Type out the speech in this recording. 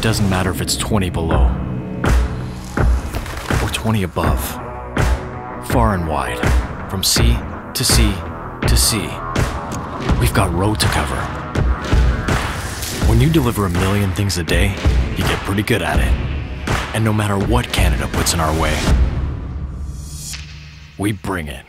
It doesn't matter if it's 20 below or 20 above. Far and wide, from sea to sea to sea, we've got road to cover. When you deliver a million things a day, you get pretty good at it. And no matter what Canada puts in our way, we bring it.